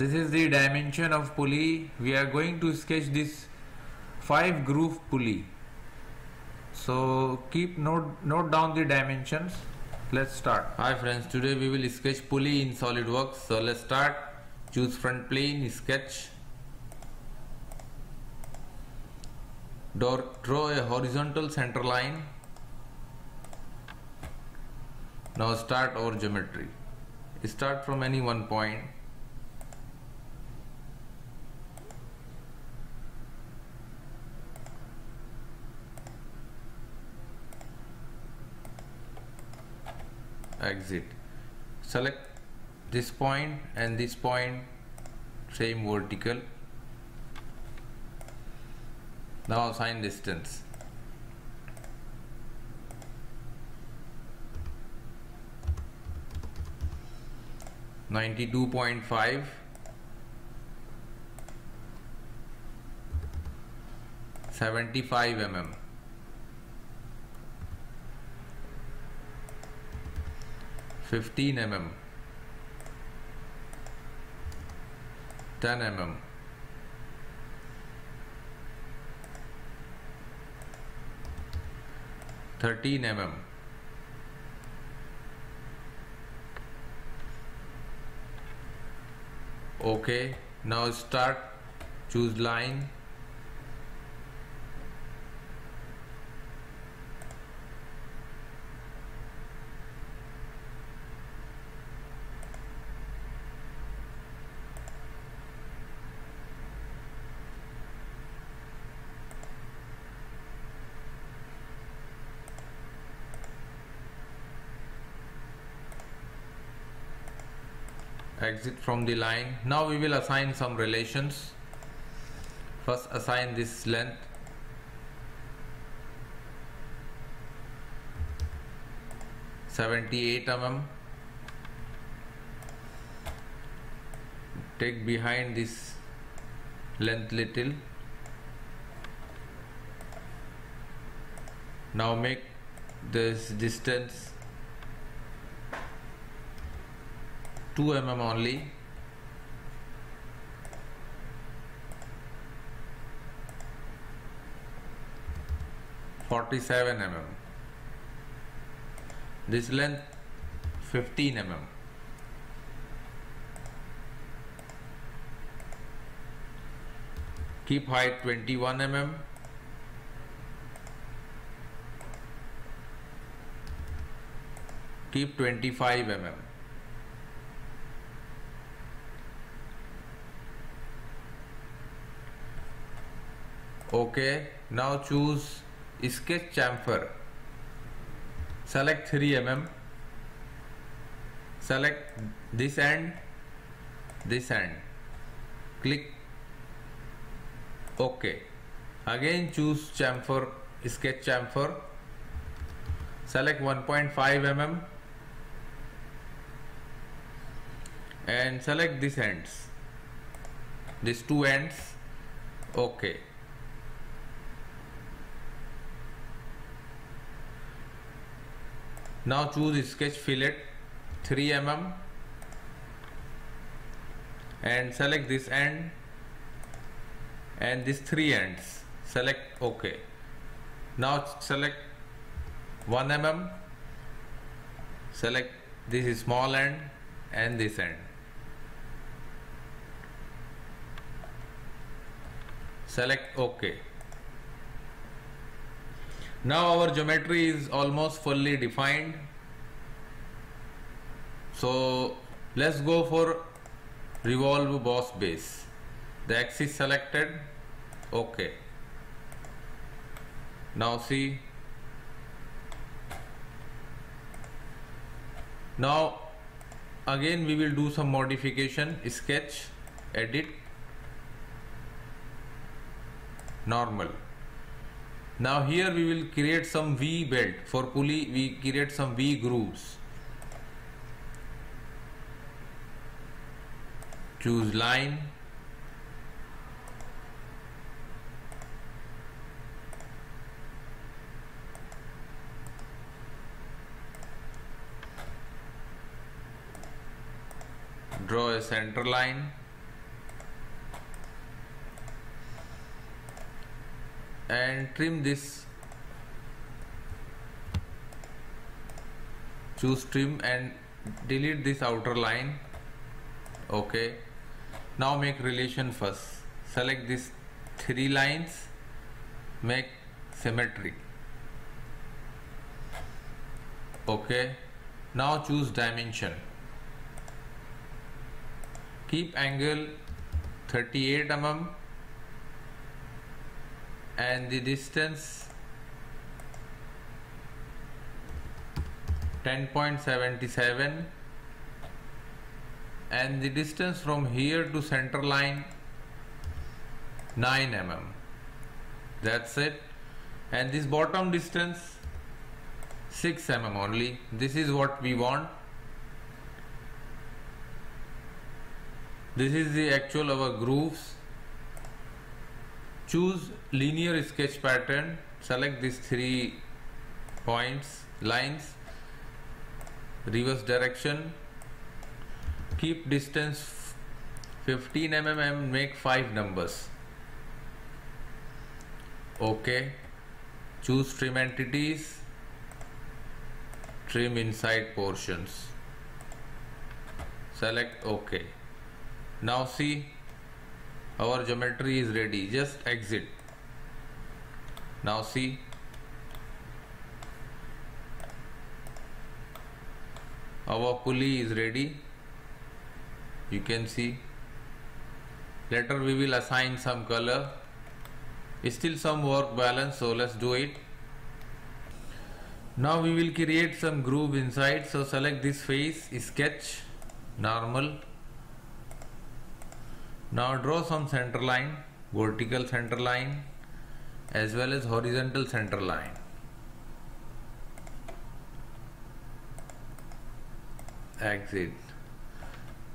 this is the dimension of pulley. We are going to sketch this 5 groove pulley. So keep note note down the dimensions. Let's start. Hi friends today we will sketch pulley in solidworks. So let's start. Choose front plane sketch. Draw a horizontal center line. Now start our geometry. Start from any one point exit. Select this point and this point same vertical. Now assign distance. Ninety-two point five. Seventy-five mm 15 mm 10 mm Thirteen mm. Okay, now start. Choose line. Exit from the line now we will assign some relations first assign this length Seventy-eight mm. Take behind this length little. Now make this distance 2 mm only Forty-seven mm. This length fifteen mm. Keep height twenty-one mm. Keep twenty-five mm. Okay now choose sketch chamfer select three M M select this end this end click okay again choose chamfer sketch chamfer select one point five M M and select this ends this two ends okay okay. Now choose sketch fillet 3 mm and select this end and these three ends. Select ok. Now select 1 mm select this small end and this end. Select ok now our geometry is almost fully defined. So let's go for revolve boss base. The axis selected. Okay. Now see. Now again we will do some modification sketch edit normal now here we will create some V belt. For pulley we create some V grooves. Choose line. Draw a center line and trim this. Choose trim and delete this outer line. Okay. Now make relation first. Select these three lines. Make symmetry. Okay. Now choose dimension. Keep angle 38 mm and the distance 10.77 and the distance from here to center line 9 mm. That's it. And this bottom distance 6 mm only. This is what we want. This is the actual our grooves. Choose linear sketch pattern select these three points lines reverse direction keep distance 15 mm and make 5 numbers. Ok choose trim entities trim inside portions. Select ok now see our geometry is ready. Just exit now see. Our pulley is ready. You can see. Later we will assign some color. Still some work balance so let's do it. Now we will create some groove inside. So select this face sketch normal. Now draw some center line vertical center line as well as horizontal center line. Exit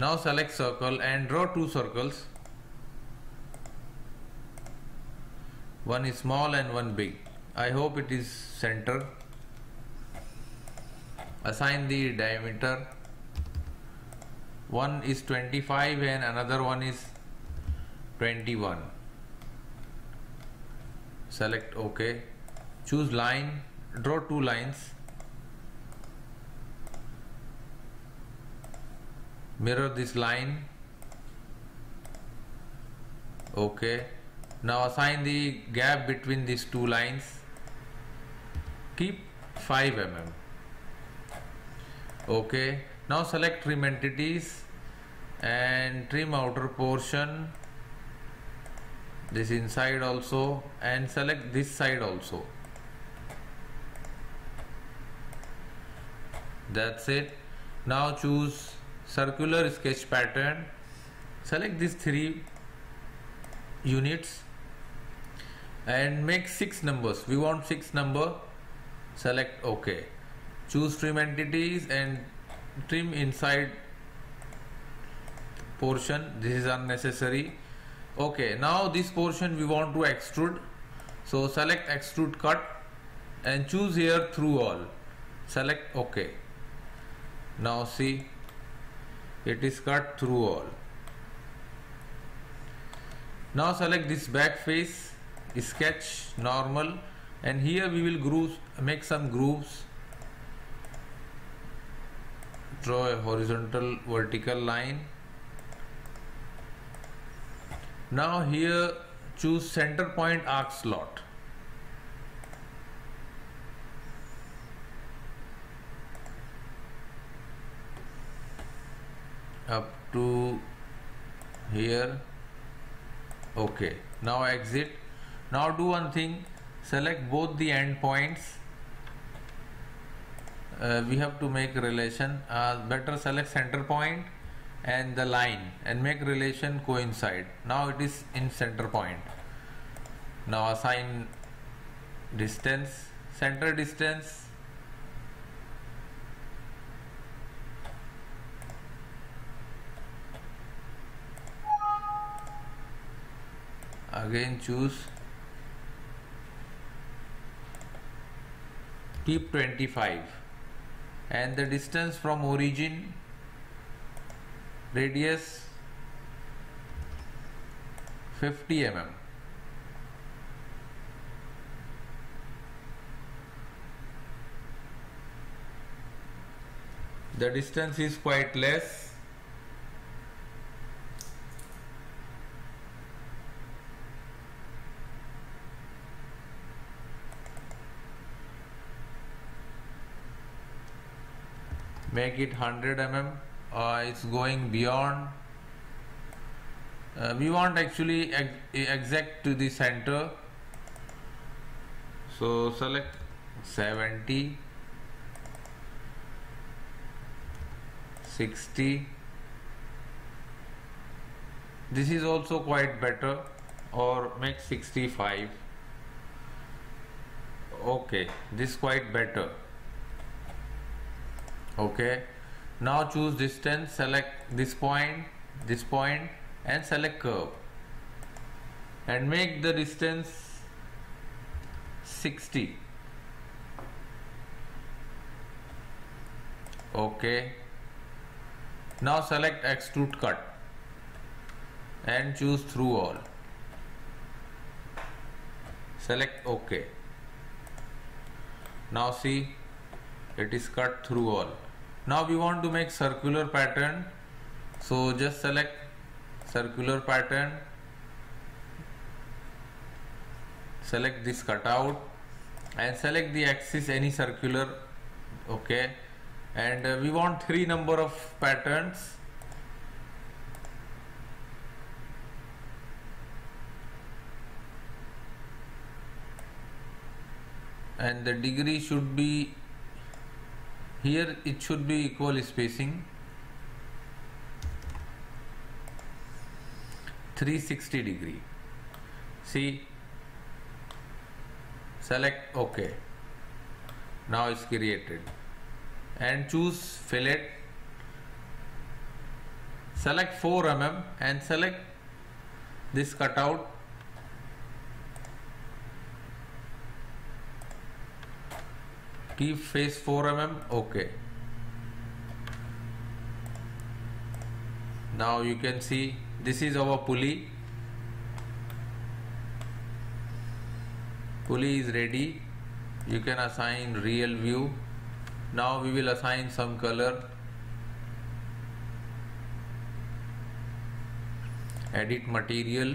now select circle and draw two circles. One is small and one big. I hope it is center. Assign the diameter. One is 25 and another one is 21 select ok. Choose line draw two lines. Mirror this line. Okay now assign the gap between these two lines. Keep 5 mm. Okay now select trim entities and trim outer portion this inside also and select this side also. That's it. Now choose circular sketch pattern. Select these three units and make six numbers. We want six number. Select ok. Choose trim entities and trim inside portion. This is unnecessary okay now this portion we want to extrude. So select extrude cut and choose here through all. Select ok. Now see it is cut through all. Now select this back face sketch normal and here we will grooves make some grooves. Draw a horizontal vertical line now here choose center point arc slot. Up to here. Okay. Now exit. Now do one thing. Select both the end points. Uh, we have to make relation. Uh, better select center point and the line and make relation coincide. Now it is in center point. Now assign distance center distance. Again choose keep 25 and the distance from origin radius 50 mm. The distance is quite less. Make it 100 mm uh, it's going beyond uh, we want actually ex exact to the center. So select 70 60 this is also quite better or make 65 okay this quite better. Okay now choose distance select this point this point and select curve. And make the distance 60 okay. Now select extrude cut and choose through all. Select ok now see it is cut through all now we want to make circular pattern. So just select circular pattern. Select this cutout and select the axis any circular okay? And uh, we want three number of patterns. And the degree should be here it should be equal spacing 360 degree. See? Select ok. Now it's created. And choose fillet. Select 4 mm and select this cutout keep face 4 mm okay. Now you can see this is our pulley. Pulley is ready. You can assign real view. Now we will assign some color. Edit material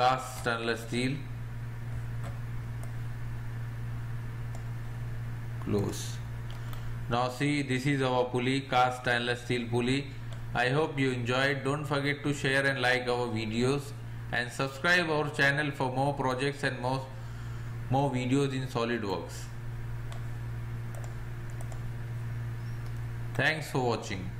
cast stainless steel. Close. Now see this is our pulley cast stainless steel pulley. I hope you enjoyed. Don't forget to share and like our videos. And subscribe our channel for more projects and more more videos in solidworks. Thanks for watching